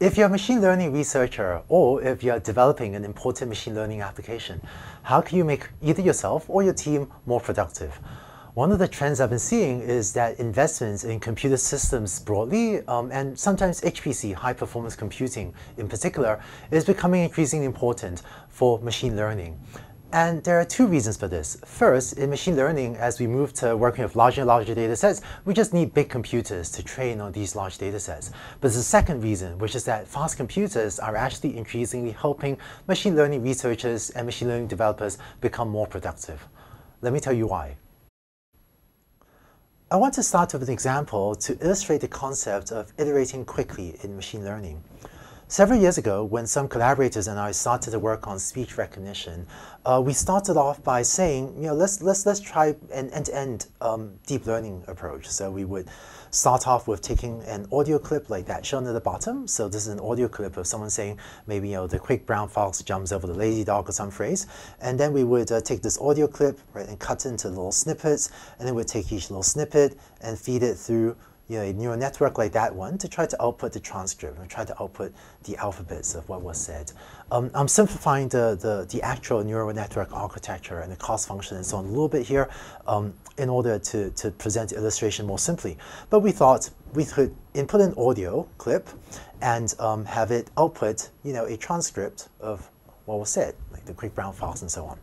If you're a machine learning researcher or if you're developing an important machine learning application, how can you make either yourself or your team more productive? One of the trends I've been seeing is that investments in computer systems broadly, um, and sometimes HPC, high performance computing in particular, is becoming increasingly important for machine learning. And there are two reasons for this. First, in machine learning, as we move to working with larger and larger data sets, we just need big computers to train on these large data sets. But there's a second reason, which is that fast computers are actually increasingly helping machine learning researchers and machine learning developers become more productive. Let me tell you why. I want to start with an example to illustrate the concept of iterating quickly in machine learning. Several years ago, when some collaborators and I started to work on speech recognition, uh, we started off by saying, you know, let's let's let's try an end-to-end um, deep learning approach. So we would start off with taking an audio clip like that shown at the bottom. So this is an audio clip of someone saying maybe you know the quick brown fox jumps over the lazy dog or some phrase, and then we would uh, take this audio clip right and cut it into little snippets, and then we'd take each little snippet and feed it through you know, a neural network like that one to try to output the transcript and try to output the alphabets of what was said. Um, I'm simplifying the, the, the, actual neural network architecture and the cost function and so on a little bit here um, in order to, to present the illustration more simply. But we thought we could input an audio clip and um, have it output you know, a transcript of what was said, like the quick brown fox and so on.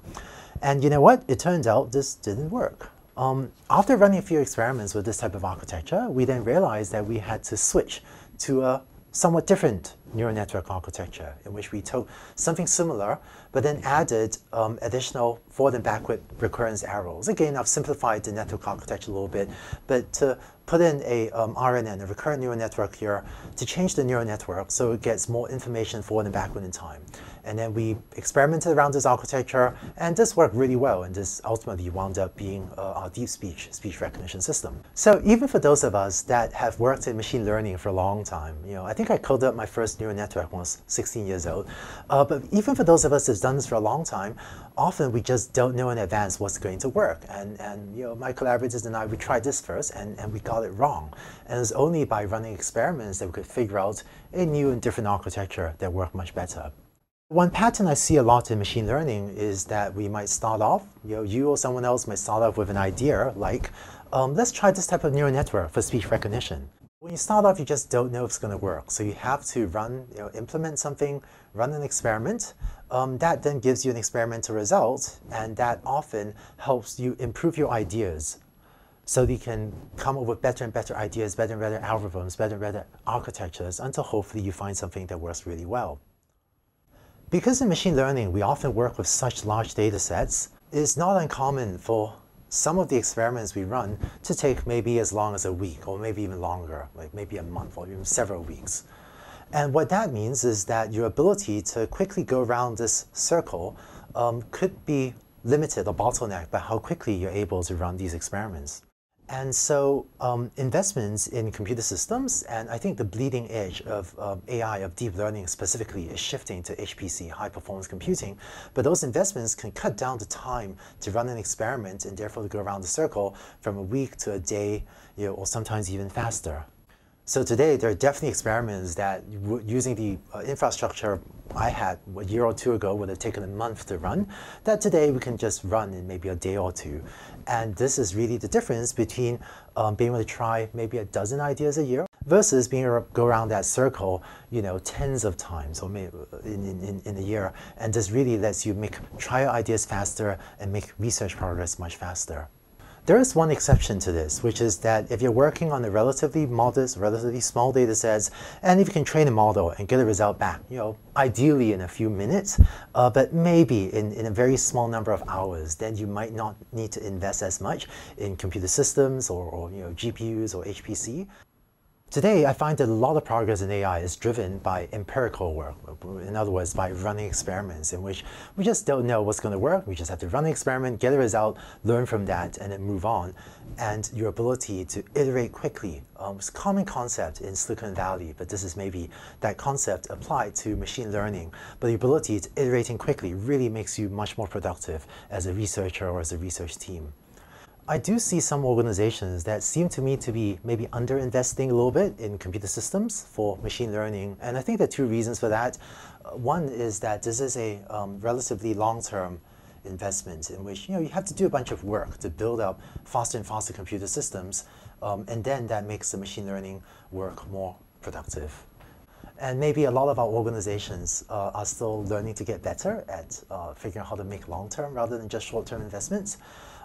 And you know what? It turned out this didn't work. Um, after running a few experiments with this type of architecture, we then realized that we had to switch to a somewhat different neural network architecture in which we took something similar, but then added um, additional forward and backward recurrence arrows. Again, I've simplified the network architecture a little bit, but to put in a um, RNN, a recurrent neural network here, to change the neural network so it gets more information forward and backward in time. And then we experimented around this architecture, and this worked really well, and this ultimately wound up being uh, our deep speech, speech recognition system. So even for those of us that have worked in machine learning for a long time, you know, I think I coded up my first neural network when I was 16 years old, uh, but even for those of us that's done this for a long time, often we just don't know in advance what's going to work. And, and you know, my collaborators and I, we tried this first, and, and we got it wrong. And it's only by running experiments that we could figure out a new and different architecture that worked much better. One pattern I see a lot in machine learning is that we might start off, you know, you or someone else might start off with an idea like, um, let's try this type of neural network for speech recognition. When you start off, you just don't know if it's going to work. So you have to run, you know, implement something, run an experiment. Um, that then gives you an experimental result, and that often helps you improve your ideas so you can come up with better and better ideas, better and better algorithms, better and better architectures until hopefully you find something that works really well. Because in machine learning, we often work with such large data sets, it's not uncommon for some of the experiments we run to take maybe as long as a week or maybe even longer, like maybe a month or even several weeks. And what that means is that your ability to quickly go around this circle um, could be limited or bottlenecked by how quickly you're able to run these experiments. And so um, investments in computer systems, and I think the bleeding edge of um, AI, of deep learning specifically, is shifting to HPC, high performance computing. But those investments can cut down the time to run an experiment and therefore to go around the circle from a week to a day, you know, or sometimes even faster. So today, there are definitely experiments that using the uh, infrastructure I had a year or two ago would have taken a month to run, that today we can just run in maybe a day or two. And this is really the difference between um, being able to try maybe a dozen ideas a year versus being able to go around that circle, you know, tens of times or maybe in, in, in a year. And this really lets you make trial ideas faster and make research progress much faster. There is one exception to this, which is that if you're working on a relatively modest, relatively small data sets, and if you can train a model and get a result back, you know, ideally in a few minutes, uh, but maybe in, in a very small number of hours, then you might not need to invest as much in computer systems or, or you know, GPUs or HPC. Today, I find that a lot of progress in AI is driven by empirical work. In other words, by running experiments in which we just don't know what's going to work. We just have to run an experiment, get a result, learn from that, and then move on. And your ability to iterate quickly um, is a common concept in Silicon Valley, but this is maybe that concept applied to machine learning. But the ability to iterating quickly really makes you much more productive as a researcher or as a research team. I do see some organizations that seem to me to be maybe underinvesting a little bit in computer systems for machine learning. And I think there are two reasons for that. Uh, one is that this is a um, relatively long-term investment in which you know you have to do a bunch of work to build up faster and faster computer systems, um, and then that makes the machine learning work more productive. And maybe a lot of our organizations uh, are still learning to get better at uh, figuring out how to make long-term rather than just short-term investments.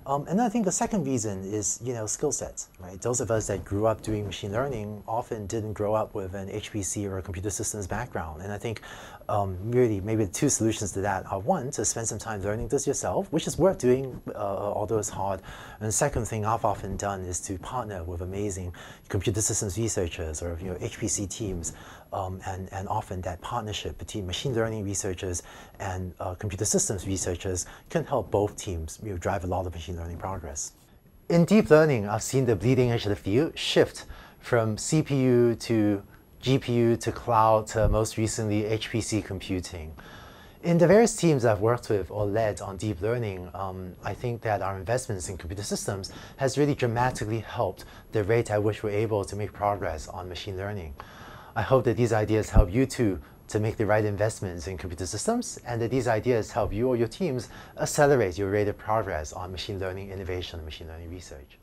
Um, and I think the second reason is, you know, skill sets, right? Those of us that grew up doing machine learning often didn't grow up with an HPC or a computer systems background. And I think um, really maybe the two solutions to that are one, to spend some time learning this yourself, which is worth doing, uh, although it's hard. And the second thing I've often done is to partner with amazing computer systems researchers or, you know, HPC teams. Um, and, and often that partnership between machine learning researchers and uh, computer systems researchers can help both teams you know, drive a lot of machine learning progress. In deep learning, I've seen the bleeding edge of the field shift from CPU to GPU to cloud to most recently HPC computing. In the various teams I've worked with or led on deep learning, um, I think that our investments in computer systems has really dramatically helped the rate at which we're able to make progress on machine learning. I hope that these ideas help you too to make the right investments in computer systems, and that these ideas help you or your teams accelerate your rate of progress on machine learning innovation and machine learning research.